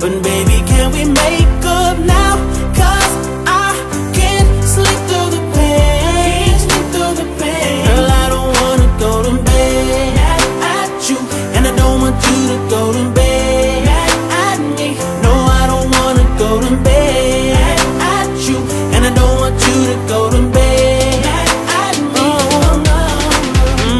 But baby, can we make up now? Cause I can't sleep through the pain, sleep through the pain. Girl, I don't wanna go to bed. Mad at you And I don't want you to go to bed. Mad at me. No, I don't wanna go to bed. Mad at you And I don't want you